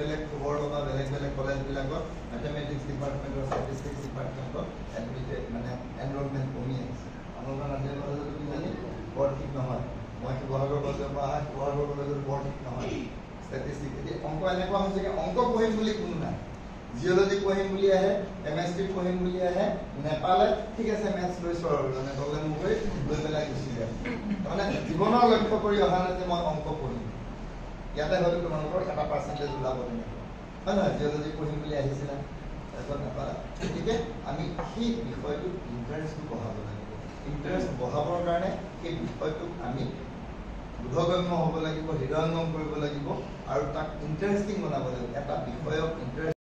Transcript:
বেলেগ খবৰ লগা বেলেগ বেলেগ কলেজবিলাকত মেথমেটিক্স ডিপাৰ্টমেণ্টৰ ষ্টেটিষ্টিক্স ডিপাৰ্টমেণ্টত এডমিটেড মানে এনৰলমেণ্ট কমি আহিছে। আপোনালোকৰ নাজিৰা কলেজতো কিজানি বৰ ঠিক নহয়। মই শিৱসাগৰ কলেজৰ পৰা অহা শিৱসাগৰ কলেজত বৰ ঠিক নহয়। ষ্টেটিষ্টিক্স এতিয়া অংক এনেকুৱা হৈছে কি অংক পঢ়িম বুলি কোনো নাই। জিঅ'লজি পঢ়িম বুলি আহে এম এছ টি পঢ়িম বুলি আহে নেপালে ঠিক আছে মেথছ মোক গৈ লৈ পেলাই গুচি যায়। তাৰমানে জীৱনৰ লক্ষ্য কৰি অহা নাই যে মই অংক পঢ়িম। ইয়াতে হয়তো তোমালোকৰ এটা পাৰ্চেণ্টেজ ওলাব তেনেকৈ হয় নহয় জিঅ'লজি পঢ়িম বুলি আহিছিলা তাৰপিছত নাপালা গতিকে আমি সেই বিষয়টোত ইণ্টাৰেষ্টটো বঢ়াব লাগিব ইণ্টাৰেষ্ট বঢ়াবৰ কাৰণে সেই বিষয়টোক আমি বোধগম্য হ'ব লাগিব হৃদয়ংগম কৰিব লাগিব আৰু তাক ইণ্টাৰেষ্টিং বনাব লাগিব এটা বিষয়ক